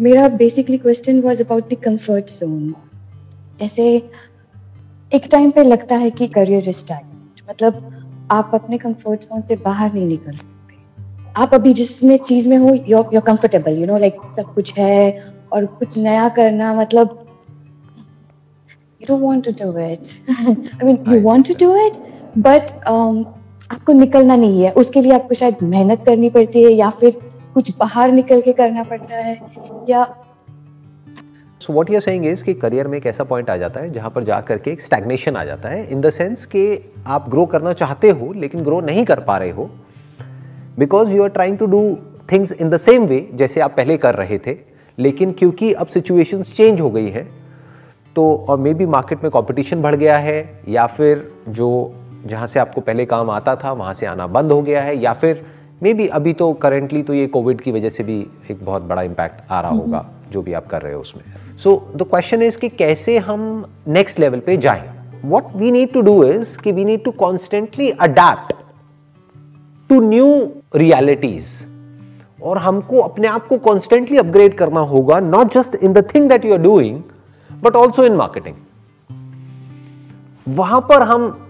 मेरा basically question was about the comfort zone जैसे एक टाइम पे लगता है कि करियर इज़ मतलब आप अपने कंफर्ट जोन से बाहर नहीं निकल सकते. आप अभी जिसमें चीज़ में हो your your comfortable you know like सब कुछ है और कुछ नया करना मतलब you don't want to do it I mean you want to do it but आपको निकलना नहीं है. उसके लिए आपको शायद मेहनत करनी पड़ती है या फिर कुछ बाहर निकल के करना पड़ता है, या so what you're saying is कि करियर में एक ऐसा पॉइंट आ जाता है जहाँ पर जा करके एक स्टैग्नेशन आ जाता है इन द सेंस कि आप ग्रो करना चाहते हो, लेकिन ग्रो नहीं कर पा रहे हो because you are trying to do things in the same way जैसे आप पहले कर रहे थे, लेकिन क्योंकि अब सिचुएशन चेंज हो गई है तो और मे बी मार्केट में कंपटीशन बढ़ गया है, या फिर जो जहाँ से आपको पहले काम आता था, वहाँ से आना बंद हो गया है, या फिर मे बी अभी तो करेंटली तो ये कोविड की वजह से भी एक बहुत बड़ा इम्पैक्ट आ रहा होगा जो भी आप कर रहे हो उसमें। सो द क्वेश्चन इज़ कि कैसे हम नेक्स्ट लेवल पे जाएँ? What we need to do is कि we need to constantly adapt to new realities और हमको अपने आप को कॉन्स्टेंटली अपग्रेड करना होगा not just in the thing that you are doing but also in marketing वहाँ पर हम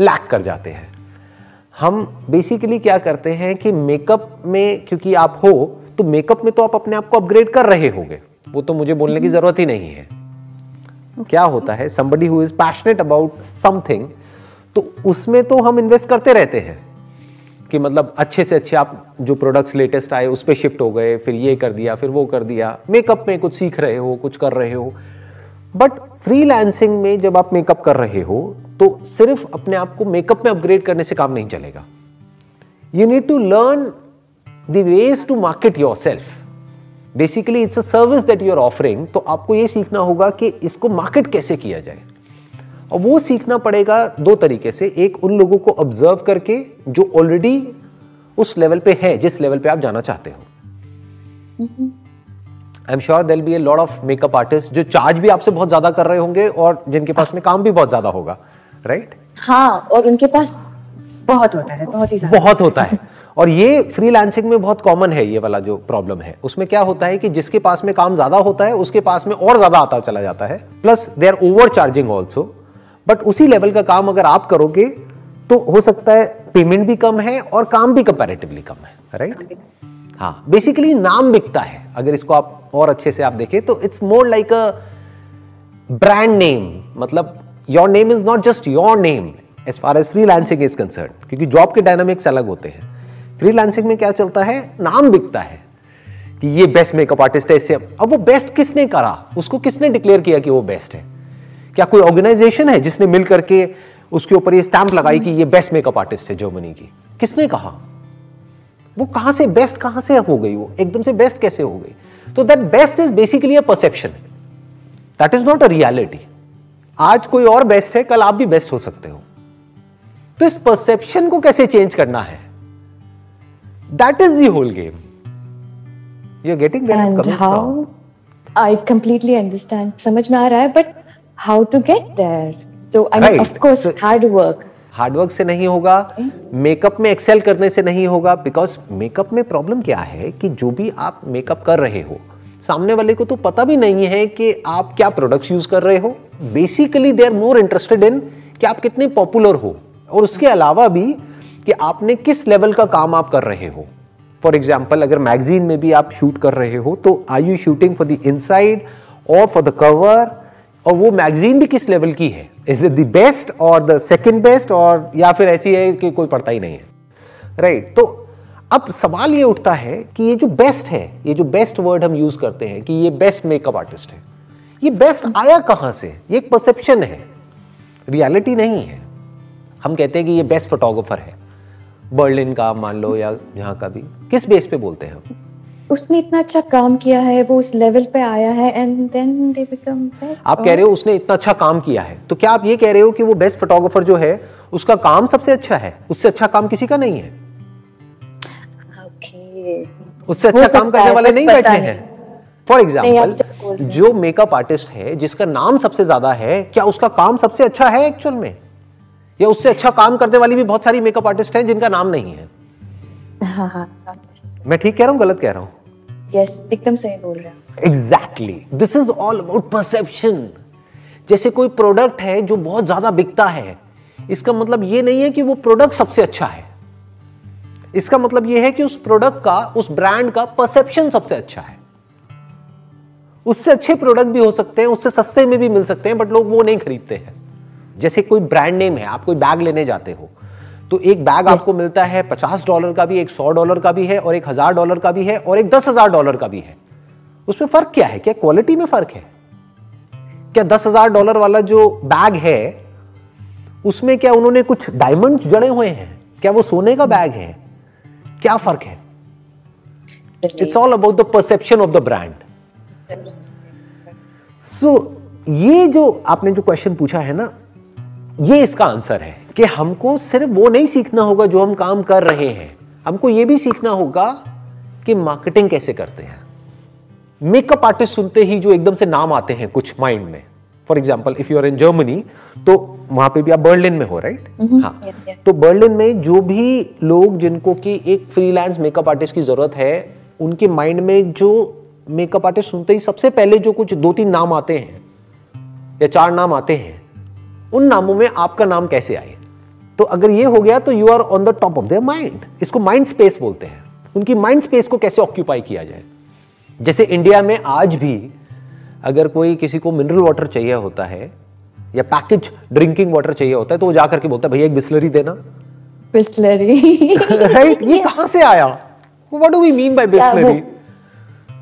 लैक कर जाते हैं। हम बेसिकली क्या करते हैं कि मेकअप में क्योंकि आप हो तो मेकअप में तो आप अपने आप को अपग्रेड कर रहे होगे। वो तो मुझे बोलने की ज़रूरत ही नहीं है। क्या होता है somebody who is passionate about something तो उसमें तो हम इन्वेस्ट करते रहते हैं। कि मतलब अच्छे से अच्छे आप जो प्रोडक्ट्स लेटेस्ट आए उस पर शिफ्ट हो गए फिर ये कर दिया फिर वो कर दिया। मेकअप में कुछ सीख रहे हो कुछ कर रहे हो। बट फ्रीलांसिंग में जब आप मेकअप कर रहे हो तो सिर्फ़ अपने आप को मेकअप में अपग्रेड करने से काम नहीं चलेगा। You need to learn the ways to market yourself basically it's a service that you are offering तो आपको यह सीखना होगा कि इसको मार्केट कैसे किया जाए। और वो सीखना पड़ेगा दो तरीके से। एक, उन लोगों को ऑब्ज़र्व करके जो ऑलरेडी उस लेवल पे है, जिस लेवल पे आप जाना चाहते हो। I am sure they'll be a lot of makeup artist जो चार्ज भी आपसे बहुत ज़्यादा कर रहे होंगे और जिनके पास में काम भी बहुत ज़्यादा होगा राइट right? हाँ और उनके पास बहुत होता है बहुत ही बहुत होता है। और ये फ्रीलांसिंग में बहुत कॉमन है ये वाला जो प्रॉब्लम है। उसमें क्या होता है कि जिसके पास में काम ज़्यादा होता है उसके पास में और ज़्यादा आता चला जाता है। Plus they are over charging also but उसी लेवल का काम अगर आप करोगे तो हो सकता है पेमेंट भी कम है और काम भी कंपैरेटिवली कम है राइट हाँ बेसिकली नाम बिकता है। अगर इसको आप और अच्छे से आप देखें तो it's more like a brand name मतलब your name is not just your name as far as freelancing is concern क्योंकि जॉब के डायनामिक्स अलग होते हैं। फ्री लैंसिंग में क्या चलता है? नाम बिकता है कि ये बेस्ट मेकअप आर्टिस्ट है इससे। अब वो बेस्ट किसने करा? उसको किसने डिक्लेयर किया कि वो बेस्ट है? क्या कोई ऑर्गेनाइजेशन है जिसने मिल करके उसके ऊपर ये स्टैंप लगाई कि ये बेस्ट मेकअप आर्टिस्ट है जर्मनी की? किसने कहा? वो कहाँ से बेस्ट कहाँ से हो गई वो? एकदम से बेस्ट कैसे हो गई? तो that best is basically a perception that is not a reality आज कोई और बेस्ट है कल आप भी बेस्ट हो सकते हो। तो इस परसेप्शन को कैसे चेंज करना है? That is the whole game you are getting where how I completely understand समझ में आ रहा है but how to get there? So i mean right. of course so, hard work. Hard work से नहीं होगा मेकअप में एक्सेल करने से नहीं होगा बिकॉज़ मेकअप में प्रॉब्लम क्या है कि जो भी आप मेकअप कर रहे हो सामने वाले को तो पता भी नहीं है कि आप क्या प्रोडक्ट्स यूज़ कर रहे हो। Basically they are more interested in कि आप कितने पॉपुलर हो। और उसके अलावा भी कि आपने किस लेवल का काम आप कर रहे हो। फॉर एग्ज़ाम्पल अगर मैगजीन में भी आप शूट कर रहे हो तो I you shooting for the inside और फॉर द कवर और वो मैगजीन भी किस लेवल की है? इज़ इट द बेस्ट और द सेकेंड बेस्ट और या फिर ऐसी है कि कोई पढ़ता ही नहीं है? Right right? तो अब सवाल ये उठता है कि ये जो बेस्ट है, ये जो बेस्ट वर्ड हम यूज़ करते हैं कि ये बेस्ट मेकअप आर्टिस्ट है, ये बेस्ट आया कहाँ से? ये एक परसेप्शन है। रियलिटी नहीं है। हम कहते हैं कि ये बेस्ट फोटोग्राफर है। बर्लिन का मान लो या जहाँ का भी। किस बेस पे बोलते हैं हम? उसने इतना अच्छा काम किया है वो उस लेवल पे आया है and then they become best आप कह रहे हो उसने इतना अच्छा काम किया है। तो क्या आप ये कह रहे हो कि वो बेस्ट फोटोग्राफर जो है उसका काम सबसे अच्छा है? उससे अच्छा काम किसी का नहीं है। Okay. उससे अच्छा काम करने वाले नहीं बैठे हैं। फॉर एग्ज़ाम्पल जो मेकअप आर्टिस्ट है जिसका नाम सबसे ज़्यादा है क्या उसका काम सबसे अच्छा है एक्चुअल में? या उससे अच्छा काम करने वाली भी बहुत सारी मेकअप आर्टिस्ट हैं जिनका नाम नहीं है हाँ हाँ। मैं ठीक कह रहा हूँ गलत कह रहा हूँ? यस एकदम सही बोल रहे हैं exactly this is all about perception जैसे कोई प्रोडक्ट है जो बहुत ज़्यादा बिकता है, इसका मतलब ये नहीं है कि वो प्रोडक्ट सबसे अच्छा है। इसका मतलब यह है कि उस प्रोडक्ट का, उस ब्रांड का परसेप्शन सबसे अच्छा है। उससे अच्छे प्रोडक्ट भी हो सकते हैं, उससे सस्ते में भी मिल सकते हैं बट लोग वो नहीं खरीदते हैं। जैसे कोई ब्रांड नेम है, आप कोई बैग लेने जाते हो तो एक बैग आपको मिलता है पचास डॉलर का भी एक सौ डॉलर का भी है और एक हज़ार डॉलर का भी है और एक दस हज़ार डॉलर का भी है। उसमें फ़र्क क्या है? क्या क्वालिटी में फ़र्क है? क्या दस हज़ार डॉलर वाला जो बैग है उसमें क्या उन्होंने कुछ डायमंड जड़े हुए हैं? क्या वो सोने का बैग है? क्या फ़र्क है? It's all about the perception of the brand so ये जो आपने जो क्वेश्चन पूछा है ना ये इसका आंसर है कि हमको सिर्फ़ वो नहीं सीखना होगा जो हम काम कर रहे हैं। हमको ये भी सीखना होगा कि मार्केटिंग कैसे करते हैं। मेकअप आर्टिस्ट सुनते ही जो एकदम से नाम आते हैं कुछ माइंड में। For example if you are in Germany तो वहाँ पे भी आप बर्लिन में हो राइट right? Mm-hmm. हाँ। तो बर्लिन में जो भी लोग जिनको की एक फ्रीलांस मेकअप आर्टिस्ट की ज़रूरत है उनके माइंड में जो मेकअप आर्टिस्ट सुनते ही सबसे पहले जो कुछ दो तीन नाम आते हैं या चार नाम आते हैं उन नामों में आपका नाम कैसे आए? तो अगर ये हो गया तो you are on the top of their mind इसको माइंड स्पेस बोलते हैं। उनकी माइंड स्पेस को कैसे ऑक्यूपाई किया जाए? जैसे इंडिया में आज भी अगर कोई किसी को मिनरल वाटर चाहिए होता है या पैकेज ड्रिंकिंग वाटर चाहिए होता है तो वो जाकर के बोलता है भैया एक बिस्लरी देना। बिस्लरी। राइट ये कहाँ से आया? What do we mean by Bisleri?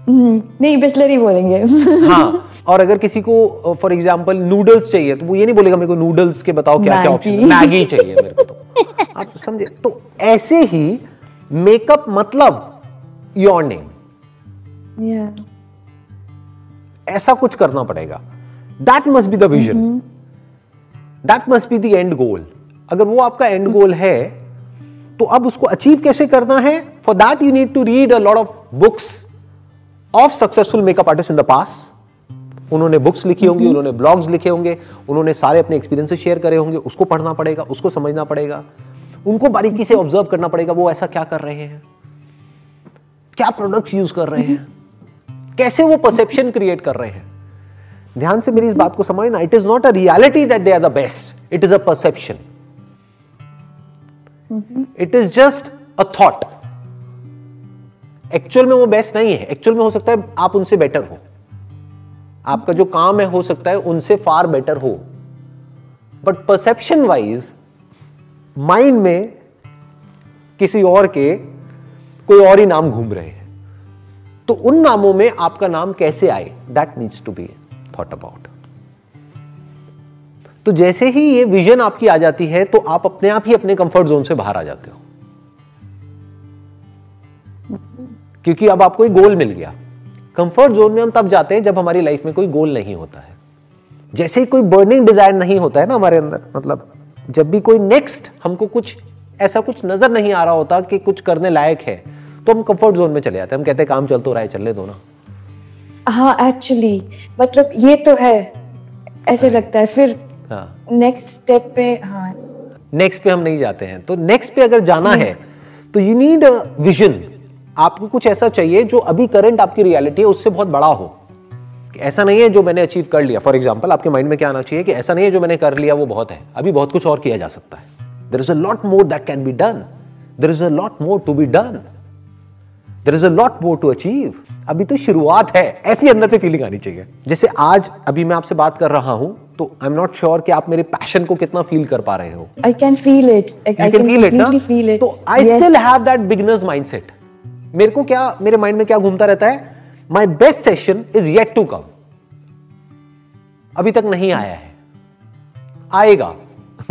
Hmm, नहीं बिस्लरी बोलेंगे। हाँ। और अगर किसी को फॉर एग्ज़ाम्पल नूडल्स चाहिए तो वो ये नहीं बोलेगा मेरे को नूडल्स के बताओ क्या क्या ऑप्शन मैगी। चाहिए मेरे को तो। आप समझे? तो ऐसे ही मेकअप मतलब योर नेम ऐसा कुछ करना पड़ेगा। That must be the vision that must be the end goal अगर वो आपका एंड गोल है तो अब उसको अचीव कैसे करना है? For that you need to read a lot of books of successful makeup artist in the past उन्होंने बुक्स लिखी होंगी उन्होंने ब्लॉग्स लिखे होंगे उन्होंने सारे अपने एक्सपीरियंसेस शेयर करे होंगे उसको पढ़ना पड़ेगा उसको समझना पड़ेगा। उनको बारीकी से ऑब्ज़र्व करना पड़ेगा वो ऐसा क्या कर रहे हैं? क्या प्रोडक्ट्स यूज़ कर रहे हैं? कैसे वो परसेप्शन क्रिएट कर रहे हैं? ध्यान से मेरी इस बात को समझना it is not a reality that they are the best it is a perception it is just a thought actual में वो बेस्ट नहीं है एक्चुअल में हो सकता है आप उनसे बेटर हो। आपका जो काम है, हो सकता है उनसे फार बेटर हो। बट परसेप्शन वाइज माइंड में किसी और के कोई और ही नाम घूम रहे हैं। तो उन नामों में आपका नाम कैसे आए? That needs to be thought about तो जैसे ही ये विजन आपकी आ जाती है तो आप अपने आप ही अपने कंफर्ट जोन से बाहर आ जाते हो। क्योंकि अब आपको एक गोल मिल गया। कंफर्ट जोन में हम तब जाते हैं जब हमारी लाइफ में कोई गोल नहीं होता है। जैसे ही कोई बर्निंग डिज़ायर नहीं होता है ना हमारे अंदर मतलब जब भी कोई नेक्स्ट हमको कुछ ऐसा कुछ नज़र नहीं आ रहा होता कि कुछ करने लायक है तो हम कंफर्ट जोन में चले जाते हैं। हम कहते हैं काम चल तो रहा है चलने दो ना। हाँ एक्चुअली मतलब ये तो है ऐसे लगता है। फिर नेक्स्ट हाँ स्टेप पे हाँ। नेक्स्ट पे हम नहीं जाते हैं। तो नेक्स्ट पे अगर जाना है तो यू नीड अ विजन आपको कुछ ऐसा चाहिए जो अभी करंट आपकी रियलिटी है उससे बहुत बड़ा हो। ऐसा नहीं है जो मैंने अचीव कर लिया। फॉर एग्ज़ाम्पल आपके माइंड में क्या आना चाहिए कि ऐसा नहीं है जो मैंने कर लिया वो बहुत है। अभी बहुत कुछ और किया जा सकता है। There is a lot more that can be done there is a lot more to be done there is a lot more to achieve अभी तो शुरुआत है। ऐसी अंदर से फीलिंग आनी चाहिए। जैसे आज अभी मैं आपसे बात कर रहा हूँ तो आई एम नॉट श्योर कि आप मेरे पैशन को कितना फील कर पा रहे हो। I can feel it I, I feel it ना. तो I still have that beginners mindset मेरे को क्या, मेरे माइंड में क्या घूमता रहता है? My best session is yet to come अभी तक नहीं आया है। आएगा।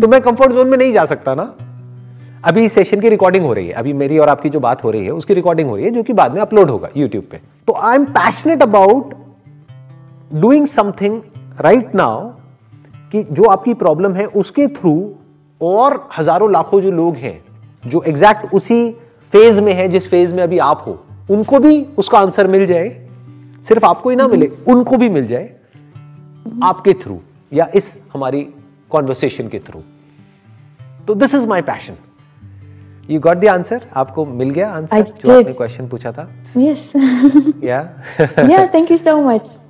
तो मैं कंफर्ट जोन में नहीं जा सकता ना। अभी सेशन की रिकॉर्डिंग हो रही है। अभी मेरी और आपकी जो बात हो रही है, उसकी रिकॉर्डिंग हो रही है, जो कि बाद में अपलोड होगा यूट्यूब पे। तो I am passionate about doing something right now कि जो आपकी प्रॉब्लम है, उसके थ्रू और हज़ारों, लाखों जो लोग हैं जो एग्जैक्ट उसी फ़ेज़ में है जिस फ़ेज़ में अभी आप हो उनको भी उसका आंसर मिल जाए। सिर्फ़ आपको ही ना मिले उनको भी मिल जाए आपके थ्रू या इस हमारी कॉन्वर्सेशन के थ्रू तो this is my passion you got the answer आपको मिल गया आंसर जो आपने क्वेश्चन पूछा था? यस या thank you so much.